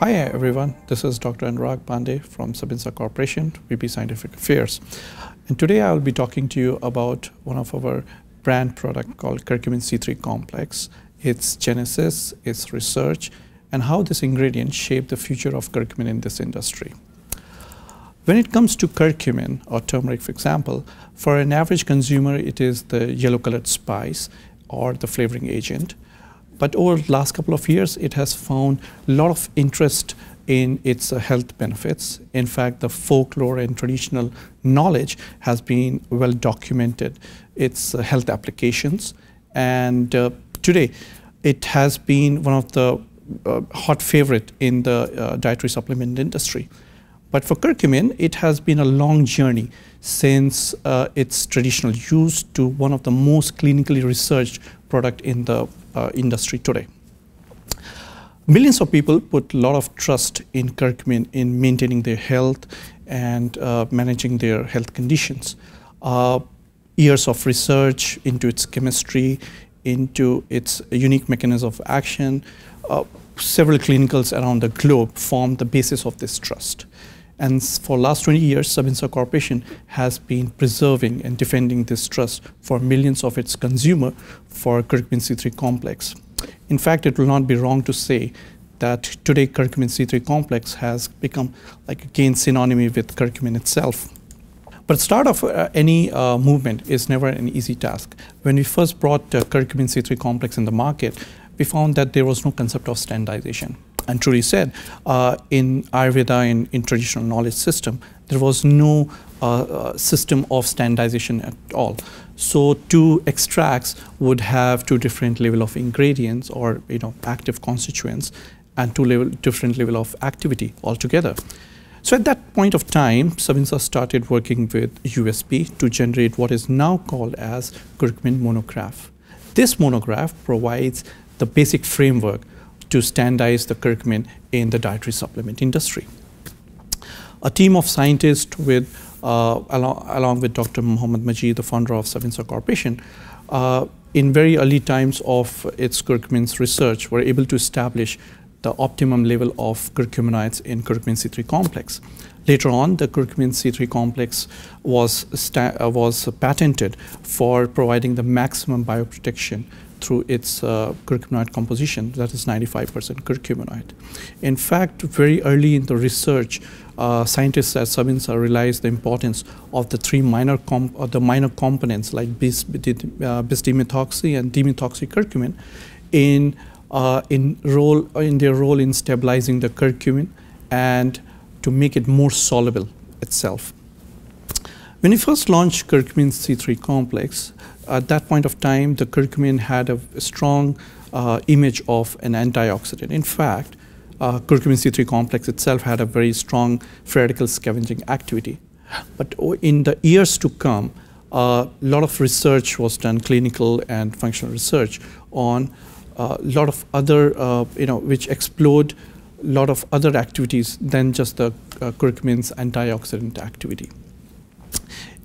Hi everyone, this is Dr. Anurag Pande from Sabinsa Corporation, VP Scientific Affairs. And today I will be talking to you about one of our brand product called curcumin C3 complex, its genesis, its research, and how this ingredient shaped the future of curcumin in this industry. When it comes to curcumin or turmeric, for example, for an average consumer, it is the yellow colored spice or the flavoring agent. But over the last couple of years, it has found a lot of interest in its health benefits. In fact, the folklore and traditional knowledge has been well documented, its health applications. And uh, today, it has been one of the uh, hot favorite in the uh, dietary supplement industry. But for curcumin, it has been a long journey since uh, its traditional use to one of the most clinically researched product in the uh, industry today. Millions of people put a lot of trust in curcumin in maintaining their health and uh, managing their health conditions. Uh, years of research into its chemistry, into its unique mechanism of action, uh, several clinicals around the globe form the basis of this trust. And for last 20 years, Sabinsa Corporation has been preserving and defending this trust for millions of its consumer for curcumin C3 complex. In fact, it will not be wrong to say that today curcumin C3 complex has become like again synonym with curcumin itself. But start of uh, any uh, movement is never an easy task. When we first brought uh, curcumin C3 complex in the market, we found that there was no concept of standardization and truly said, uh, in Ayurveda, in, in traditional knowledge system, there was no uh, uh, system of standardization at all. So two extracts would have two different level of ingredients or you know active constituents and two level, different level of activity altogether. So at that point of time, Sabinsa started working with USP to generate what is now called as curcumin monograph. This monograph provides the basic framework to standardize the curcumin in the dietary supplement industry. A team of scientists with, uh, along, along, with Dr. Muhammed Majeed, the founder of Sabinsa Corporation, uh, in very early times of its curcumin's research, were able to establish the optimum level of curcuminoids in curcumin C3 complex. Later on, the curcumin C3 complex was, uh, was patented for providing the maximum bioprotection through its uh, curcuminoid composition, that is 95% curcuminoid. In fact, very early in the research, uh, scientists at Sabinsa realized the importance of the three minor uh, the minor components like bis, uh, bisdemethoxy and demethoxycurcumin in uh, in role in their role in stabilizing the curcumin and to make it more soluble itself. When we first launched curcumin C3 complex, at that point of time, the curcumin had a, strong uh, image of an antioxidant. In fact, uh, curcumin C3 complex itself had a very strong radical scavenging activity. But in the years to come, a uh, lot of research was done, clinical and functional research, on a uh, lot of other, uh, you know, which explored a lot of other activities than just the uh, curcumin's antioxidant activity.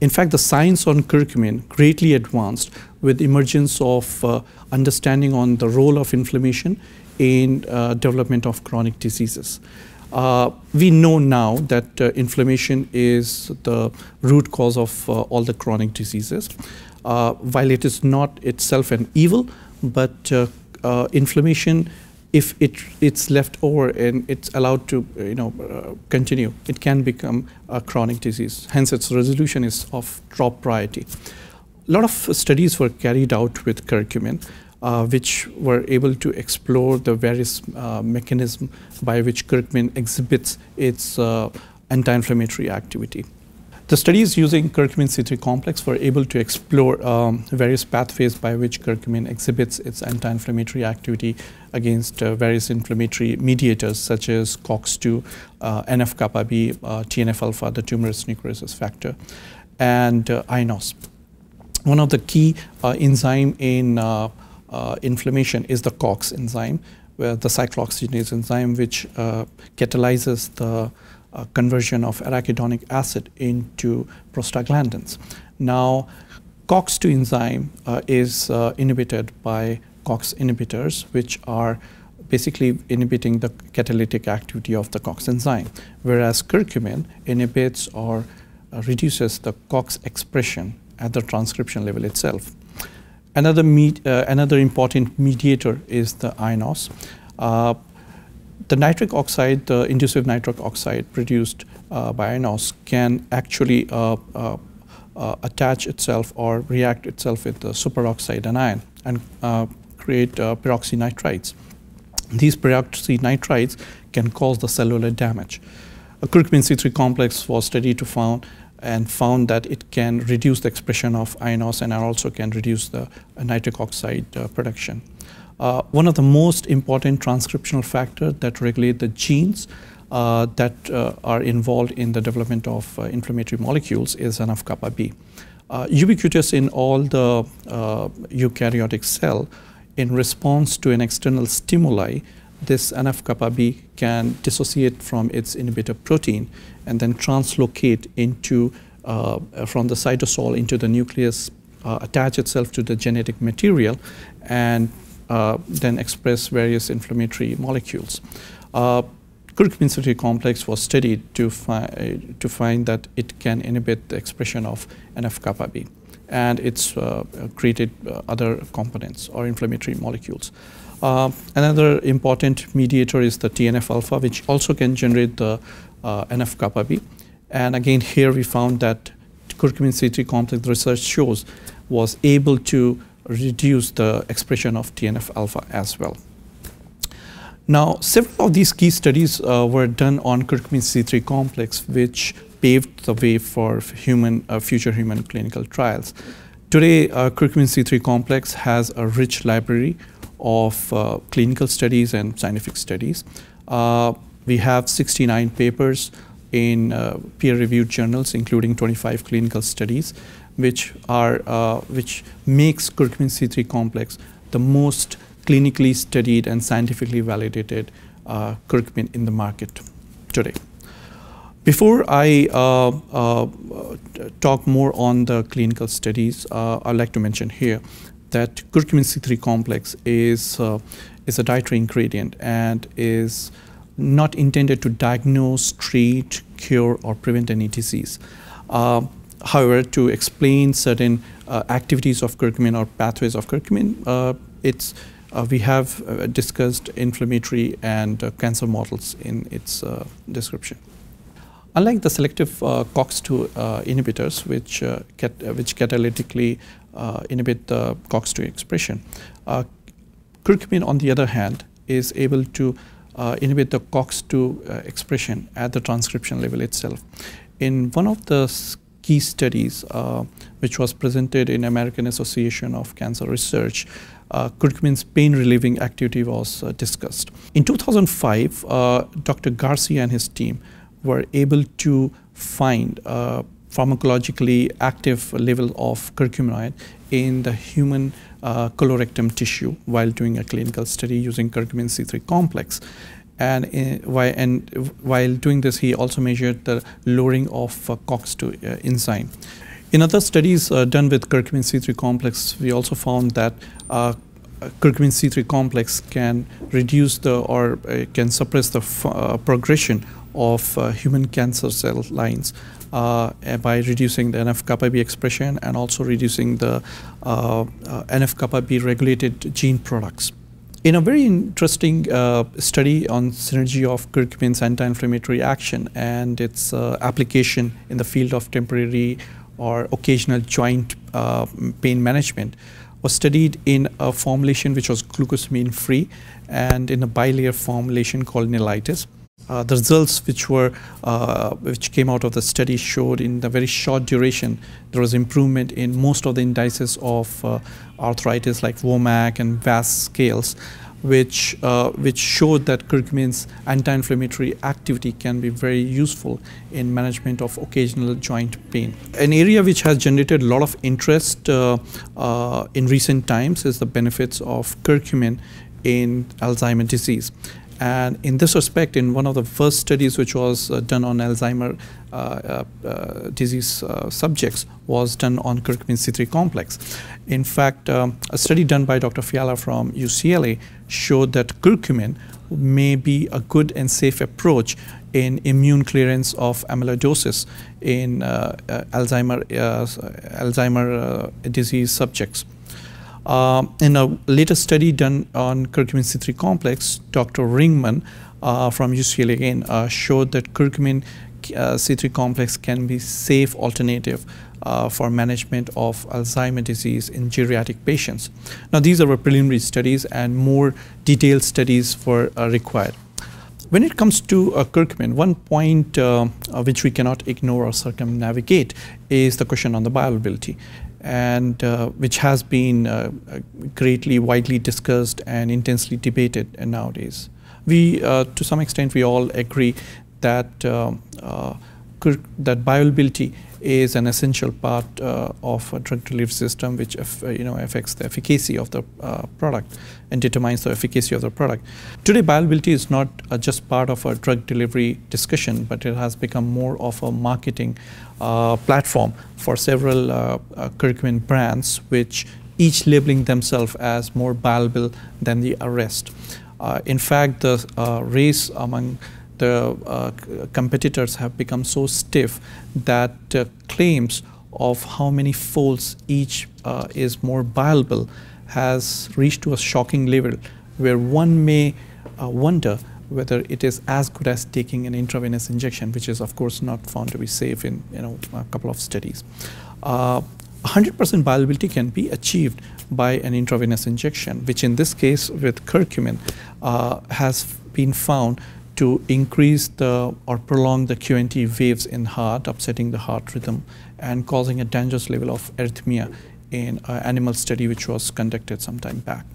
In fact, the science on curcumin greatly advanced with emergence of uh, understanding on the role of inflammation in uh, development of chronic diseases. Uh, we know now that uh, inflammation is the root cause of uh, all the chronic diseases. Uh, while it is not itself an evil, but inflammation if it it's left over and it's allowed to you know uh, continue, it can become a chronic disease. Hence, its resolution is of top priority. A lot of studies were carried out with curcumin, uh, which were able to explore the various uh, mechanisms by which curcumin exhibits its uh, anti-inflammatory activity. The studies using curcumin C3 complex were able to explore um, various pathways by which curcumin exhibits its anti-inflammatory activity against uh, various inflammatory mediators such as COX2, uh, NF-kappa B, uh, TNF-alpha, the tumorous necrosis factor, and uh, INOS. One of the key uh, enzyme in uh, inflammation is the COX enzyme, the cyclooxygenase enzyme which catalyzes the uh, conversion of arachidonic acid into prostaglandins. Now, COX2 enzyme uh, is uh, inhibited by COX inhibitors, which are basically inhibiting the catalytic activity of the COX enzyme, whereas curcumin inhibits or uh, reduces the COX expression at the transcription level itself. Another, uh, another important mediator is the INOS. The nitric oxide, the inducive nitric oxide produced uh, by INOS can actually uh, uh, attach itself or react itself with the superoxide anion and create peroxynitrites. These peroxynitrites can cause the cellular damage. A curcumin C3 complex was studied to found and found that it can reduce the expression of INOS and also can reduce the nitric oxide uh, production. Uh, one of the most important transcriptional factors that regulate the genes uh, that uh, are involved in the development of uh, inflammatory molecules is NF-kappa B. ubiquitous in all the eukaryotic cell, in response to an external stimuli, this NF-kappa B can dissociate from its inhibitor protein and then translocate into uh, from the cytosol into the nucleus, uh, attach itself to the genetic material, and uh, then express various inflammatory molecules. Uh, curcumin C3 complex was studied to, fi to find that it can inhibit the expression of NF-kappa B and it's uh, created uh, other components or inflammatory molecules. Uh, another important mediator is the TNF-alpha, which also can generate the uh, NF-kappa B. And again, here we found that curcumin C3 complex research shows was able to reduce the expression of TNF-alpha as well. Now, several of these key studies uh, were done on curcumin C3 complex, which paved the way for human, uh, future human clinical trials. Today, uh, curcumin C3 complex has a rich library of uh, clinical studies and scientific studies. Uh, we have 69 papers in uh, peer-reviewed journals, including 25 clinical studies, which are uh, which makes curcumin C3 complex the most clinically studied and scientifically validated uh, curcumin in the market today. Before I uh, uh, talk more on the clinical studies, uh, I'd like to mention here that curcumin C3 complex is, uh, is a dietary ingredient and is not intended to diagnose, treat, cure, or prevent any disease. Uh, however, to explain certain uh, activities of curcumin or pathways of curcumin, uh, it's uh, we have uh, discussed inflammatory and cancer models in its description. Unlike the selective uh, COX-2 uh, inhibitors, which, uh, cat which catalytically inhibit the COX-2 expression, curcumin, on the other hand, is able to inhibit the COX-2 expression at the transcription level itself. In one of the key studies, uh, which was presented in American Association of Cancer Research, uh, curcumin's pain relieving activity was uh, discussed. In 2005, Dr. Garcea and his team were able to find a pharmacologically active level of curcuminoid in the human uh, colorectal tissue while doing a clinical study using curcumin C3 complex. And, while, and while doing this, he also measured the lowering of uh, COX2 uh, enzyme. In other studies uh, done with curcumin C3 complex, we also found that uh, curcumin C3 complex can reduce the or uh, can suppress the uh, progression of human cancer cell lines uh, by reducing the NF-kappa B expression and also reducing the NF-kappa B regulated gene products. In a very interesting uh, study on synergy of curcumin's anti-inflammatory action and its uh, application in the field of temporary or occasional joint uh, pain management was studied in a formulation which was glucosamine free and in a bilayer formulation called Nilitis. Uh, the results which were uh, which came out of the study showed in the very short duration there was improvement in most of the indices of uh, arthritis like WOMAC and VAS scales which uh, which showed that curcumin's anti-inflammatory activity can be very useful in management of occasional joint pain. An area which has generated a lot of interest uh, uh, in recent times is the benefits of curcumin in Alzheimer's disease And in this respect, in one of the first studies which was uh, done on Alzheimer uh, uh, uh disease uh, subjects was done on curcumin C3 complex. In fact, um, a study done by Dr. Fiala from UCLA showed that curcumin may be a good and safe approach in immune clearance of amyloidosis in uh, Alzheimer, Alzheimer disease subjects. Um, in a later study done on curcumin C3 complex, Dr. Ringman uh, from UCLA again uh, showed that curcumin uh, C3 complex can be safe alternative uh, for management of Alzheimer disease in geriatric patients. Now these are preliminary studies and more detailed studies were uh, required. When it comes to uh, curcumin, one point which we cannot ignore or circumnavigate is the question on the bioavailability and uh, which has been uh, greatly widely discussed and intensely debated nowadays. We, uh, to some extent, we all agree that uh, uh, that bioavailability is an essential part uh, of a drug delivery system, which you know affects the efficacy of the product and determines the efficacy of the product. Today, bioavailability is not just part of a drug delivery discussion, but it has become more of a marketing uh, platform for several uh, uh, curcumin brands, which each labeling themselves as more valuable than the rest. in fact, the race among the uh, competitors have become so stiff that uh, claims of how many folds each uh, is more viable has reached to a shocking level where one may wonder whether it is as good as taking an intravenous injection, which is of course not found to be safe in you know a couple of studies. 100% uh, bioavailability can be achieved by an intravenous injection, which in this case with curcumin uh, has been found to increase the or prolong the QNT waves in heart, upsetting the heart rhythm and causing a dangerous level of arrhythmia in an animal study which was conducted some time back.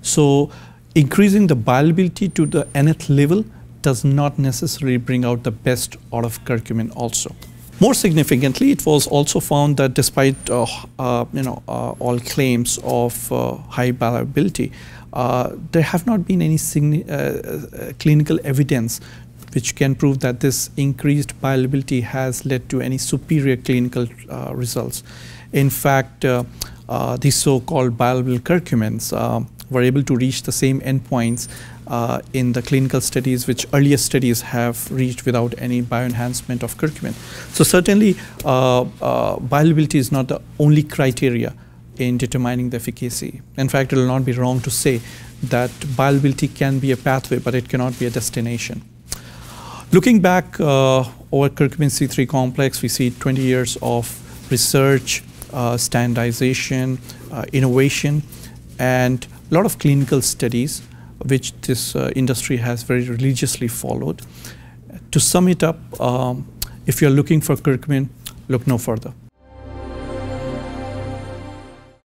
So increasing the bioavailability to the nth level does not necessarily bring out the best out of curcumin also. More significantly, it was also found that despite uh, uh, you know uh, all claims of uh, high bioavailability, uh, there have not been any uh, clinical evidence which can prove that this increased bioavailability has led to any superior clinical results. In fact, these so-called bioavailable curcumins were able to reach the same endpoints uh, in the clinical studies which earlier studies have reached without any bioenhancement of curcumin. So certainly uh, uh, bioavailability is not the only criteria in determining the efficacy. In fact, it will not be wrong to say that bioavailability can be a pathway, but it cannot be a destination. Looking back uh, over curcumin C3 complex, we see 20 years of research, uh, standardization, uh, innovation, and a lot of clinical studies which this uh, industry has very religiously followed. To sum it up, um, if you're looking for curcumin, look no further.